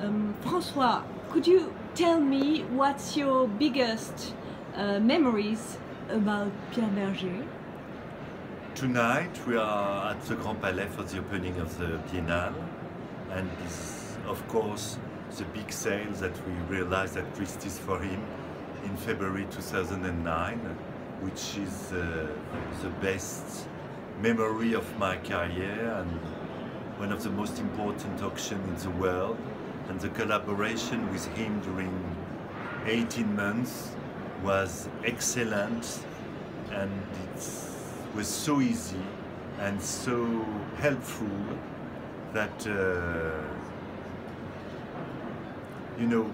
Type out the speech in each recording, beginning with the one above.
Um, François, could you tell me what's your biggest uh, memories about Pierre Bergé? Tonight we are at the Grand Palais for the opening of the Biennale and this, of course the big sale that we realized at Christie's for him in February 2009 which is uh, the best memory of my career and one of the most important auctions in the world and the collaboration with him during 18 months was excellent and it was so easy and so helpful that uh, you know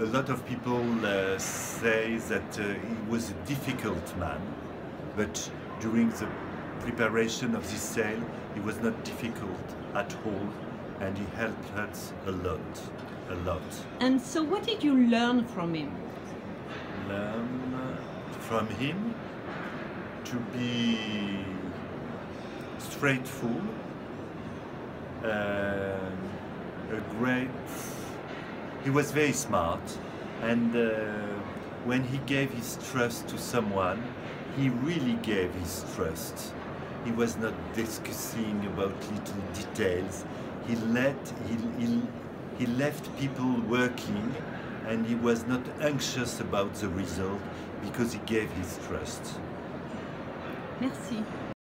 a lot of people uh, say that uh, he was a difficult man but during the preparation of this sale he was not difficult at all and he helped us a lot, a lot. And so what did you learn from him? Learn from him to be straightful, uh, a great, he was very smart and uh, when he gave his trust to someone, he really gave his trust. He was not discussing about little details he let he, he, he left people working and he was not anxious about the result because he gave his trust. Merci.